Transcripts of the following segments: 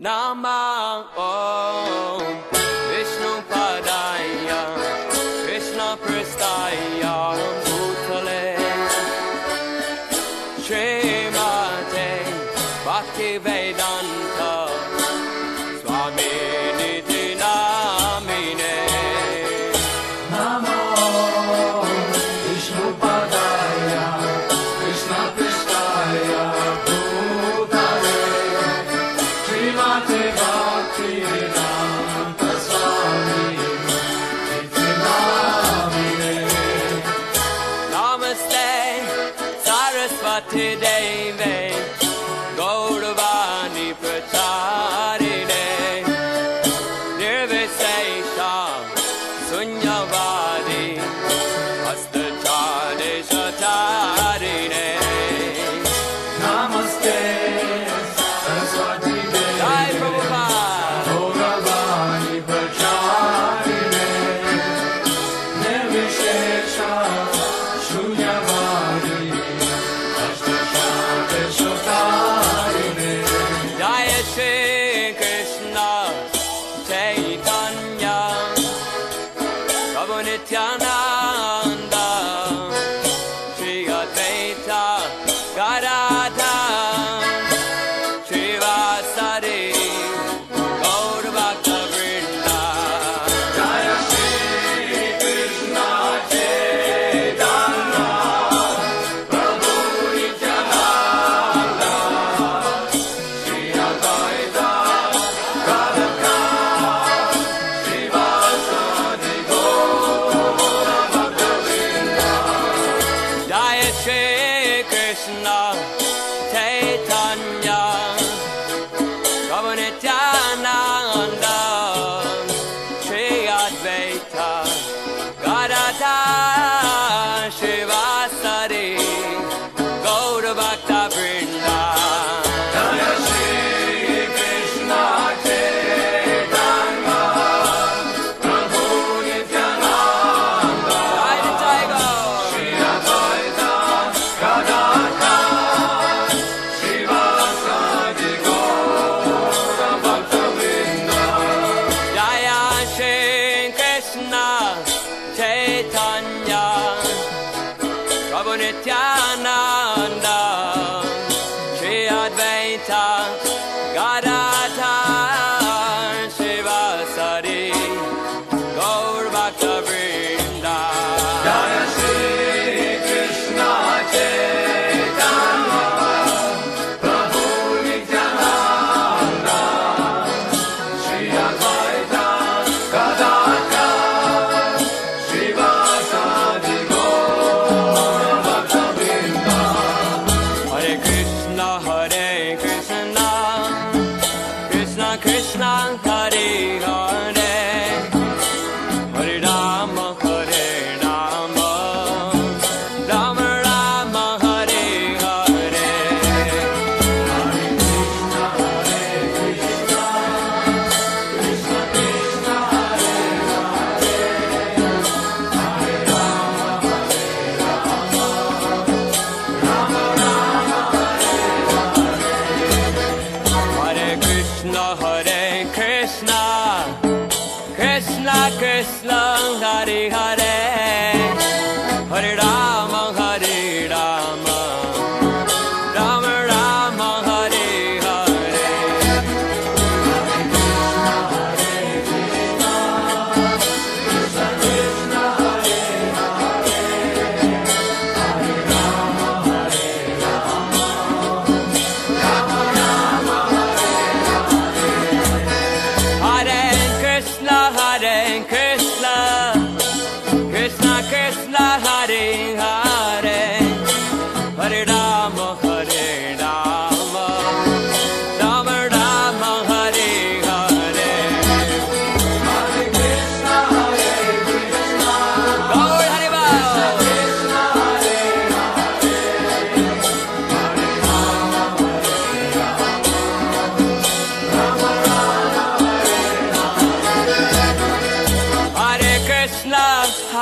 Nama Om Vishnu Padaya Krishna Prestaya Bhutale Srimate Bhakti Vedanta Swami पथ दे गौरवा प्रचार and. God I.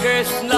Krishna,